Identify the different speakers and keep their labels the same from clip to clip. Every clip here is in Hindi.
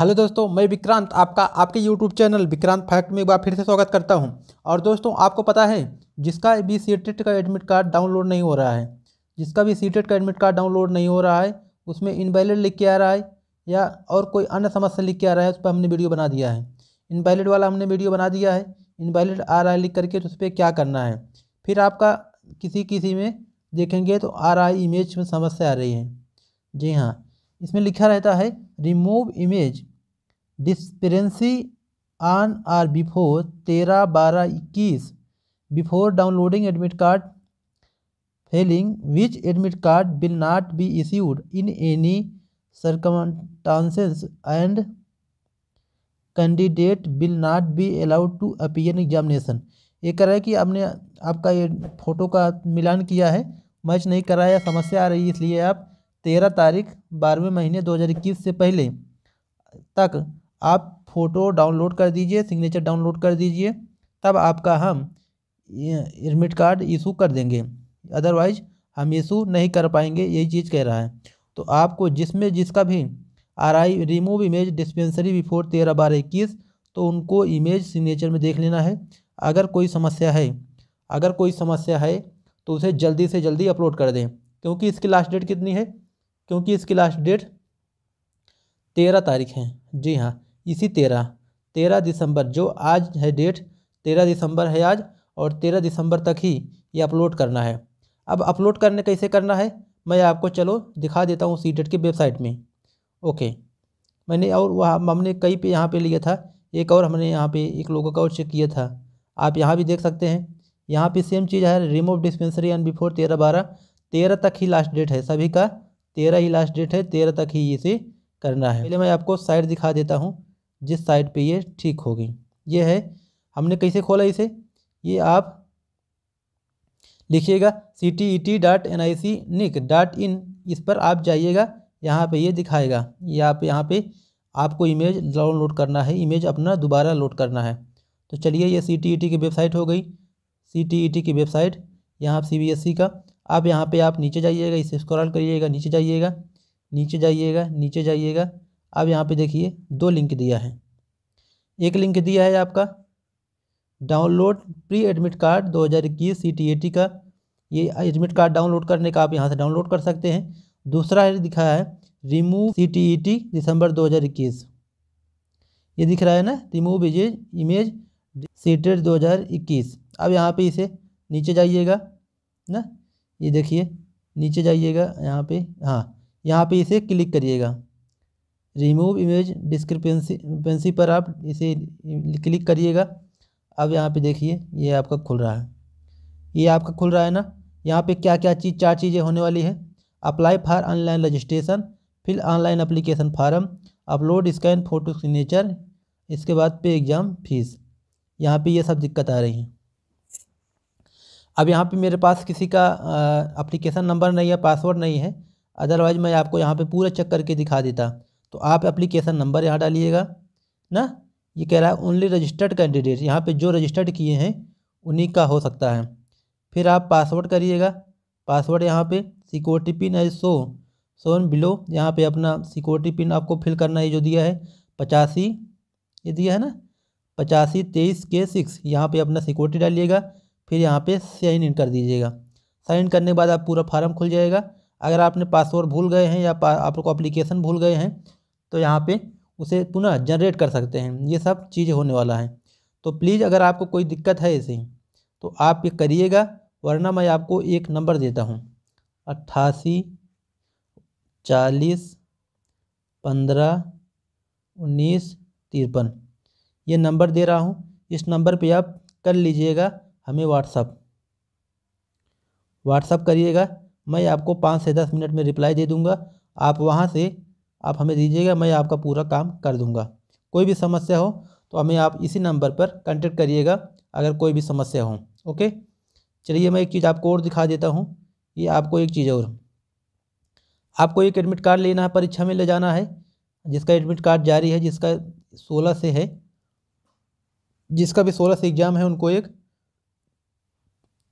Speaker 1: हेलो दोस्तों, मैं विक्रांत, आपका, आपके यूट्यूब चैनल विक्रांत फैक्ट में एक बार फिर से स्वागत करता हूँ। और दोस्तों, आपको पता है, जिसका भी सी का एडमिट कार्ड डाउनलोड नहीं हो रहा है, जिसका भी सी का एडमिट कार्ड डाउनलोड नहीं हो रहा है, उसमें इनवैलिड लिख के आ रहा है, या और कोई अन्य समस्या लिख के आ रहा है, उस पर हमने वीडियो बना दिया है। इनवैलिड वाला हमने वीडियो बना दिया है इनवैलिड आ रहा है लिख करके तो उस पर क्या करना है? फिर आपका किसी किसी में देखेंगे तो आ रहा है इमेज में समस्या आ रही है। जी हाँ इसमें लिखा रहता है remove image discrepancy on or before तेरह बारह इक्कीस before downloading admit card failing which admit card will not be issued in any circumstances and candidate will not be allowed to appear examination ये कह रहा है कि आपने, आपका ये फ़ोटो का मिलान किया है मैच नहीं कराया समस्या आ रही है, इसलिए आप तेरह तारीख बारहवें महीने दो हज़ार इक्कीस से पहले तक आप फ़ोटो डाउनलोड कर दीजिए, सिग्नेचर डाउनलोड कर दीजिए, तब आपका हम एडमिट कार्ड इशू कर देंगे। अदरवाइज़ हम इशू नहीं कर पाएँगे, यही चीज़ कह रहा है। तो आपको जिसमें जिसका भी R I remove image discrepancy before तेरह बारह इक्कीस तो उनको इमेज सिग्नेचर में देख लेना है। अगर कोई समस्या है, अगर कोई समस्या है तो उसे जल्दी से जल्दी अपलोड कर दें। क्योंकि इसकी लास्ट डेट कितनी है? क्योंकि इसकी लास्ट डेट तेरह तारीख है। जी हाँ इसी तेरह। तेरह दिसंबर, जो आज है डेट, तेरह दिसंबर है आज और तेरह दिसंबर तक ही ये अपलोड करना है। अब अपलोड करने कैसे करना है? मैं आपको चलो दिखा देता हूँ सी की वेबसाइट में। ओके। मैंने और वहाँ, हमने कई पे यहाँ पे लिया था, एक और हमने यहाँ पे एक लोगों का और चेक किया था। आप यहाँ भी देख सकते हैं। यहाँ पे सेम चीज़ है रिमूव डिस्पेंसरी एंड बिफोर तेरह बारह। तेरह तक ही लास्ट डेट है सभी का। तेरह ही लास्ट डेट है, तेरह तक ही इसे करना है। पहले मैं आपको साइट दिखा देता हूँ। जिस साइड पे ये ठीक होगी ये है, हमने कैसे खोला इसे? ये आप लिखिएगा C T E T dot N I C nic dot in इस पर आप जाइएगा, यहाँ पे ये दिखाएगा। ये आप यहाँ पे आपको इमेज डाउनलोड करना है इमेज अपना दोबारा लोड करना है। तो चलिए, ये सी टी ई टी की वेबसाइट हो गई। सी टी ई टी की वेबसाइट यहाँ सी बी एस ई का। आप यहाँ पे आप नीचे जाइएगा, इसे स्क्रॉल करिएगा, नीचे जाइएगा नीचे जाइएगा नीचे जाइएगा। अब यहाँ पे देखिए, दो लिंक दिया है। एक लिंक दिया है आपका डाउनलोड प्री एडमिट कार्ड दो हज़ार इक्कीस सी टी ए टी का। ये एडमिट कार्ड डाउनलोड करने का आप यहाँ से डाउनलोड कर सकते हैं। दूसरा है दिखाया है remove C T E T दिसंबर दो हज़ार इक्कीस। ये दिख रहा है ना रिमूव इमेज इमेज सीटेड दो हज़ार इक्कीस। अब यहाँ पे इसे नीचे जाइएगा, ना? ये देखिए, नीचे जाइएगा, यहाँ पे हाँ यहाँ पे इसे क्लिक करिएगा। रिमूव इमेज डिस्क्रिपेंसी पेंसी पर आप इसे क्लिक करिएगा। अब यहाँ पे देखिए, ये आपका खुल रहा है। ये आपका खुल रहा है ना? यहाँ पे क्या क्या चीज़, चार चीज़ें होने वाली है? Apply for online registration fill online application form upload scan photo signature इसके बाद पे एग्ज़ाम फ़ीस यहाँ पे ये सब दिक्कत आ रही है। अब यहाँ पे मेरे पास किसी का अप्लीकेशन नंबर नहीं है पासवर्ड नहीं है। अदरवाइज़ मैं आपको यहाँ पे पूरा चेक करके दिखा देता। तो आप एप्लीकेशन नंबर यहाँ डालिएगा, ना? ये कह रहा है ओनली रजिस्टर्ड कैंडिडेट यहाँ पे जो रजिस्टर्ड किए हैं, उन्हीं का हो सकता है। फिर आप पासवर्ड करिएगा पासवर्ड यहाँ पे सिक्योरिटी पिन है सो सोन बिलो यहाँ पे अपना सिक्योरिटी पिन आपको फिल करना है जो दिया है, पचासी, ये दिया है ना? पचासी, तेईस, के सिक्स यहाँ पे अपना सिक्योरिटी डालिएगा, फिर यहाँ पे साइन इन कर दीजिएगा। साइन करने के बाद आप पूरा फार्म खुल जाएगा। अगर आपने पासवर्ड भूल गए हैं या आपको अप्लीकेशन भूल गए हैं तो यहाँ पे उसे पुनः जनरेट कर सकते हैं। ये सब चीज़ होने वाला है। तो प्लीज़ अगर आपको कोई दिक्कत है ऐसे तो आप ये करिएगा, वरना मैं आपको एक नंबर देता हूँ। अट्ठासी, चालीस, पंद्रह, उन्नीस, तिरपन। ये नंबर दे रहा हूँ। इस नंबर पे आप कर लीजिएगा हमें व्हाट्सअप व्हाट्सअप करिएगा, मैं आपको पाँच से दस मिनट में रिप्लाई दे दूँगा। आप वहाँ से आप हमें दीजिएगा, मैं आपका पूरा काम कर दूँगा। कोई भी समस्या हो तो हमें आप इसी नंबर पर कांटेक्ट करिएगा, अगर कोई भी समस्या हो, ओके? चलिए, मैं एक चीज़ आपको और दिखा देता हूँ। ये आपको एक चीज़ और। आपको एक एडमिट कार्ड लेना है, परीक्षा में ले जाना है, जिसका एडमिट कार्ड जारी है, जिसका सोलह से है, जिसका भी सोलह से एग्ज़ाम है, उनको एक,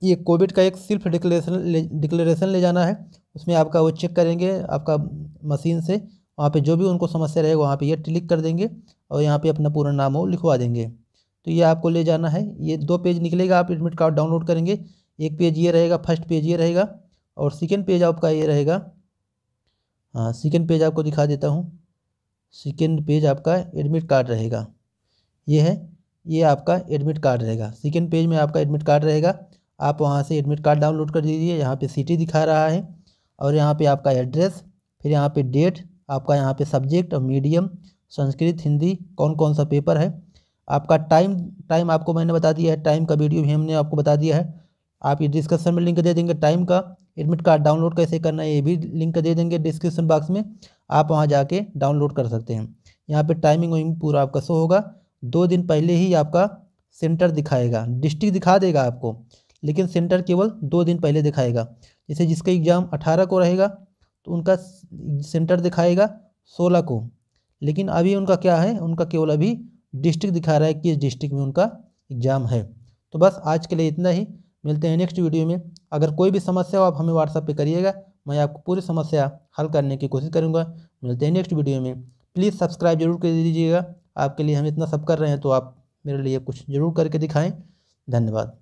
Speaker 1: ये कोविड का एक सिर्फ़ डिक्लेरेशन डिक्लेरेशन ले जाना है। उसमें आपका वो चेक करेंगे, आपका मशीन से वहाँ पे जो भी उनको समस्या रहेगा, वहाँ पे ये क्लिक कर देंगे और यहाँ पे अपना पूरा नाम वो लिखवा देंगे। तो ये आपको ले जाना है। ये दो पेज निकलेगा, आप एडमिट कार्ड डाउनलोड करेंगे। एक पेज ये रहेगा, फ़र्स्ट पेज ये रहेगा और सेकेंड पेज आपका ये रहेगा। हाँ सेकेंड पेज आपको दिखा देता हूँ। सेकेंड पेज आपका एडमिट कार्ड रहेगा। ये है, ये आपका एडमिट कार्ड रहेगा। सेकेंड पेज में आपका एडमिट कार्ड रहेगा। आप वहाँ से एडमिट कार्ड डाउनलोड कर दीजिए। यहाँ पे सिटी दिखा रहा है और यहाँ पे आपका एड्रेस, फिर यहाँ पे डेट आपका यहाँ पे सब्जेक्ट और मीडियम संस्कृत, हिंदी कौन कौन सा पेपर है? आपका टाइम टाइम आपको मैंने बता दिया है टाइम का वीडियो भी हमने आपको बता दिया है। आप ये डिस्क्रिप्शन में लिंक दे देंगे टाइम का एडमिट कार्ड डाउनलोड कैसे करना है, ये भी लिंक दे देंगे डिस्क्रिप्शन बॉक्स में, आप वहाँ जाके डाउनलोड कर सकते हैं। यहाँ पे टाइमिंग वाइमिंग पूरा आपका शो होगा। दो दिन पहले ही आपका सेंटर दिखाएगा डिस्ट्रिक्ट दिखा देगा आपको, लेकिन सेंटर केवल दो दिन पहले दिखाएगा। जैसे जिसका एग्ज़ाम अठारह को रहेगा तो उनका सेंटर दिखाएगा सोलह को। लेकिन अभी उनका क्या है? उनका केवल अभी डिस्ट्रिक्ट दिखा रहा है कि डिस्ट्रिक्ट में उनका एग्ज़ाम है। तो बस आज के लिए इतना ही। मिलते हैं नेक्स्ट वीडियो में। अगर कोई भी समस्या हो, आप हमें व्हाट्सएप पे करिएगा। मैं आपको पूरी समस्या हल करने की कोशिश करूँगा। मिलते हैं नेक्स्ट वीडियो में। प्लीज़ सब्सक्राइब ज़रूर कर दीजिएगा। आपके लिए हम इतना सब कर रहे हैं तो आप मेरे लिए कुछ ज़रूर करके दिखाएँ। धन्यवाद।